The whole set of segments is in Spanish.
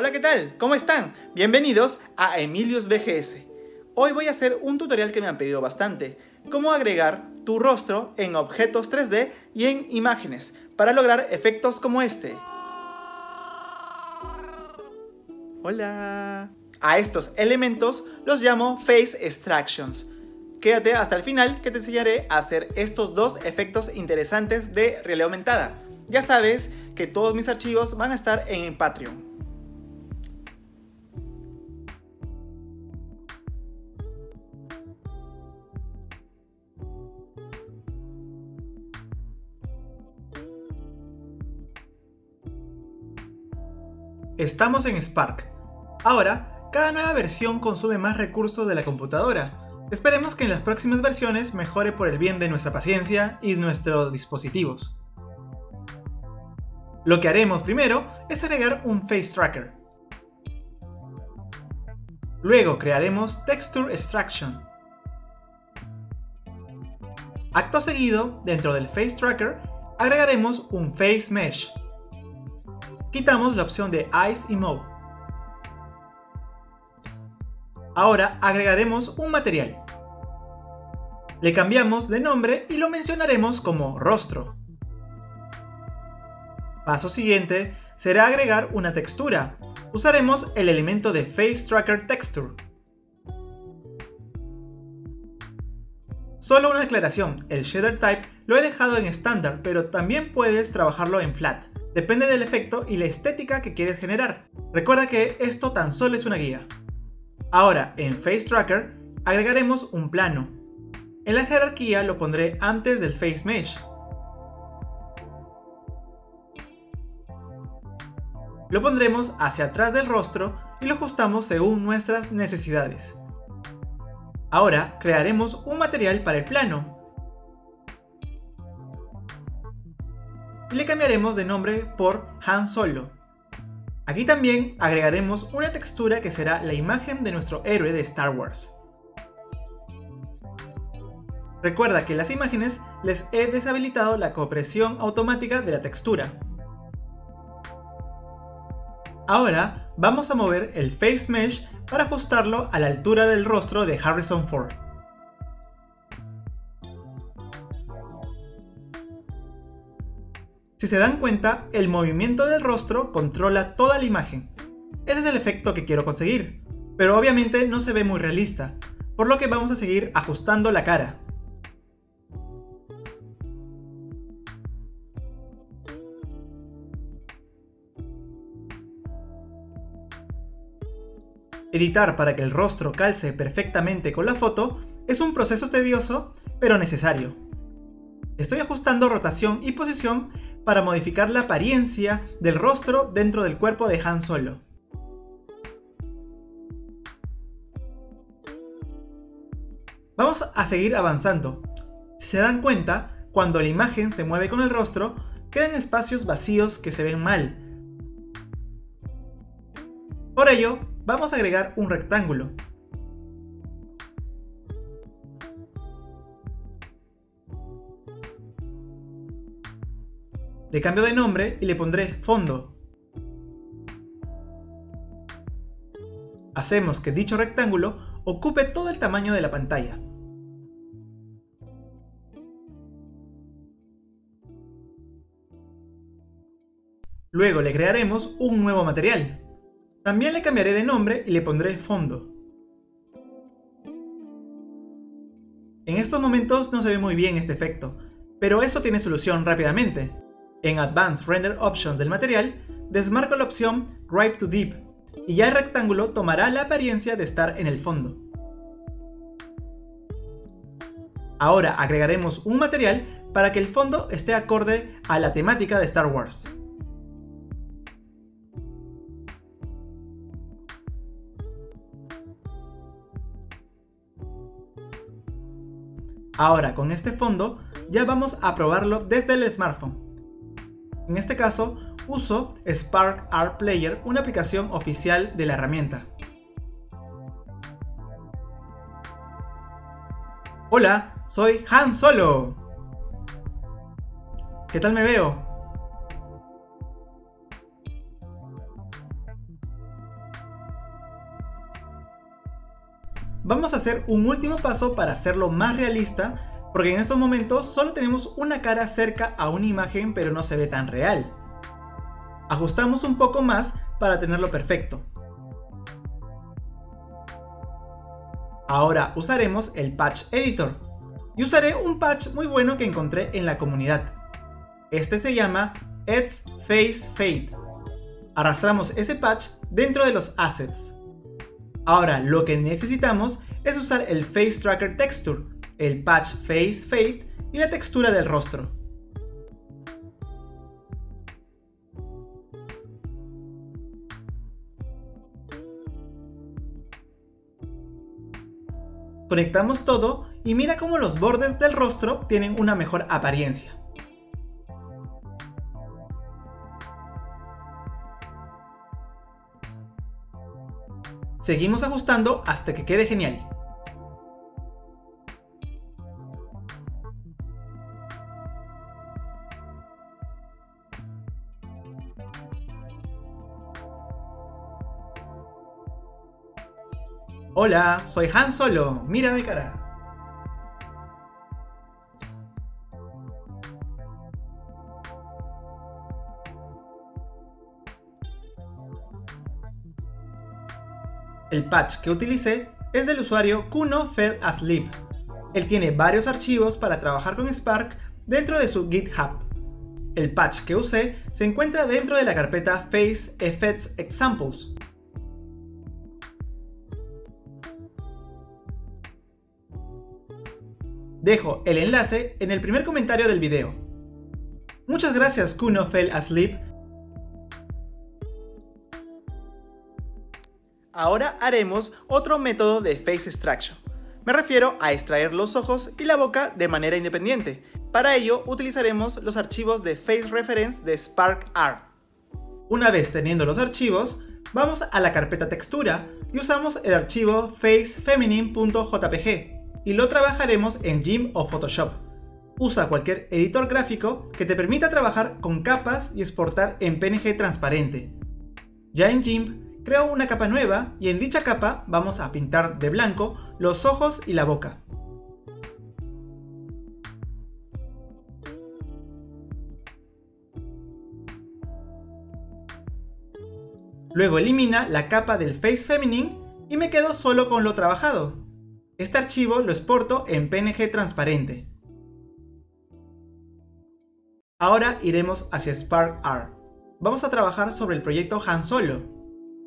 Hola, ¿qué tal? ¿Cómo están? Bienvenidos a Emilius BGS. Hoy voy a hacer un tutorial que me han pedido bastante, cómo agregar tu rostro en objetos 3D y en imágenes, para lograr efectos como este. Hola. A estos elementos los llamo Face Extractions. Quédate hasta el final que te enseñaré a hacer estos dos efectos interesantes de realidad aumentada. Ya sabes que todos mis archivos van a estar en Patreon. Estamos en Spark. Ahora, cada nueva versión consume más recursos de la computadora. Esperemos que en las próximas versiones mejore por el bien de nuestra paciencia y nuestros dispositivos. Lo que haremos primero es agregar un Face Tracker. Luego crearemos Texture Extraction. Acto seguido, dentro del Face Tracker, agregaremos un Face Mesh quitamos la opción de Eyes y Mode. Ahora agregaremos un material. Le cambiamos de nombre y lo mencionaremos como rostro. Paso siguiente será agregar una textura. Usaremos el elemento de Face Tracker Texture. Solo una aclaración, el shader type lo he dejado en estándar, pero también puedes trabajarlo en flat. Depende del efecto y la estética que quieres generar. Recuerda que esto tan solo es una guía. Ahora, en Face Tracker, agregaremos un plano. En la jerarquía lo pondré antes del Face Mesh. Lo pondremos hacia atrás del rostro y lo ajustamos según nuestras necesidades. Ahora crearemos un material para el plano, y le cambiaremos de nombre por Han Solo. Aquí también agregaremos una textura que será la imagen de nuestro héroe de Star Wars. Recuerda que las imágenes les he deshabilitado la compresión automática de la textura. Ahora vamos a mover el Face Mesh para ajustarlo a la altura del rostro de Harrison Ford. Si se dan cuenta, el movimiento del rostro controla toda la imagen. Ese es el efecto que quiero conseguir, pero obviamente no se ve muy realista, por lo que vamos a seguir ajustando la cara. Editar para que el rostro calce perfectamente con la foto es un proceso tedioso, pero necesario. Estoy ajustando rotación y posición para modificar la apariencia del rostro dentro del cuerpo de Han Solo. Vamos a seguir avanzando. Si se dan cuenta, cuando la imagen se mueve con el rostro, quedan espacios vacíos que se ven mal. Por ello, vamos a agregar un rectángulo. Le cambio de nombre y le pondré fondo. Hacemos que dicho rectángulo ocupe todo el tamaño de la pantalla. Luego le crearemos un nuevo material. También le cambiaré de nombre y le pondré fondo. En estos momentos no se ve muy bien este efecto, pero eso tiene solución rápidamente. En Advanced Render Options del material, desmarco la opción Gripe to Deep y ya el rectángulo tomará la apariencia de estar en el fondo. Ahora agregaremos un material para que el fondo esté acorde a la temática de Star Wars. Ahora con este fondo ya vamos a probarlo desde el smartphone. En este caso, uso Spark R Player, una aplicación oficial de la herramienta. Hola, soy Han Solo. ¿Qué tal me veo? Vamos a hacer un último paso para hacerlo más realista porque en estos momentos solo tenemos una cara cerca a una imagen pero no se ve tan real. Ajustamos un poco más para tenerlo perfecto. Ahora usaremos el Patch Editor y usaré un patch muy bueno que encontré en la comunidad. Este se llama Edge Face Fade. Arrastramos ese patch dentro de los assets. Ahora lo que necesitamos es usar el Face Tracker Texture, el patch Face Fade y la textura del rostro. Conectamos todo y mira cómo los bordes del rostro tienen una mejor apariencia. Seguimos ajustando hasta que quede genial. Hola, soy Han Solo, mira mi cara. El patch que utilicé es del usuario Kuno Fell Asleep. Él tiene varios archivos para trabajar con Spark dentro de su GitHub. El patch que usé se encuentra dentro de la carpeta Face Effects Examples. Dejo el enlace en el primer comentario del video. Muchas gracias Kuno Fell Asleep. Ahora haremos otro método de Face Extraction. Me refiero a extraer los ojos y la boca de manera independiente. Para ello utilizaremos los archivos de Face Reference de Spark Art. Una vez teniendo los archivos, vamos a la carpeta textura y usamos el archivo facefeminine.jpg y lo trabajaremos en GIMP o Photoshop. Usa cualquier editor gráfico que te permita trabajar con capas y exportar en PNG transparente. Ya en GIMP, creo una capa nueva y en dicha capa vamos a pintar de blanco los ojos y la boca. Luego elimina la capa del Face Feminine y me quedo solo con lo trabajado. Este archivo lo exporto en PNG transparente. Ahora iremos hacia Spark Art. Vamos a trabajar sobre el proyecto Han Solo.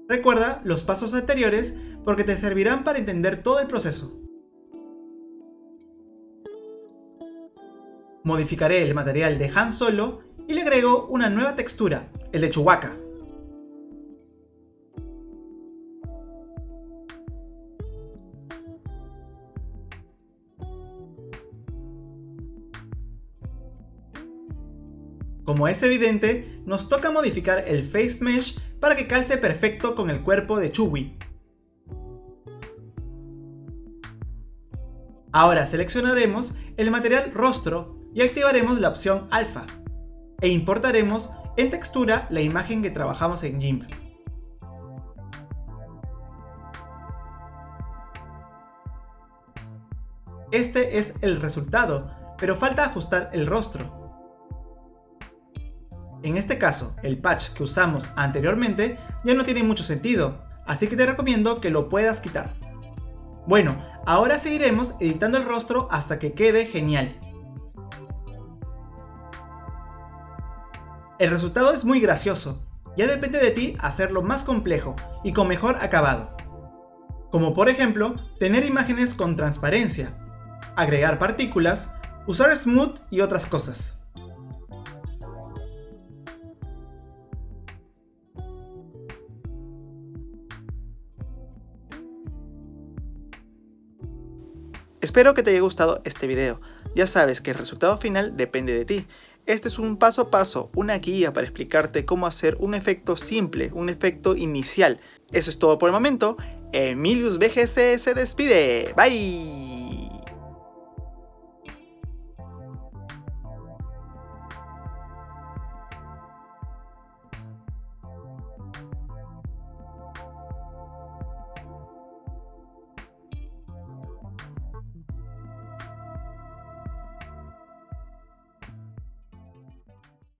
Recuerda los pasos anteriores porque te servirán para entender todo el proceso. Modificaré el material de Han Solo y le agrego una nueva textura, el de Chewbacca. Como es evidente, nos toca modificar el Face Mesh para que calce perfecto con el cuerpo de Chewie. Ahora seleccionaremos el material rostro y activaremos la opción alfa e importaremos en textura la imagen que trabajamos en GIMP. Este es el resultado, pero falta ajustar el rostro. En este caso, el patch que usamos anteriormente ya no tiene mucho sentido, así que te recomiendo que lo puedas quitar. Bueno, ahora seguiremos editando el rostro hasta que quede genial. El resultado es muy gracioso, ya depende de ti hacerlo más complejo y con mejor acabado. Como por ejemplo, tener imágenes con transparencia, agregar partículas, usar smooth y otras cosas. Espero que te haya gustado este video. Ya sabes que el resultado final depende de ti. Este es un paso a paso, una guía para explicarte cómo hacer un efecto simple, un efecto inicial. Eso es todo por el momento. Emilius BGC se despide. Bye.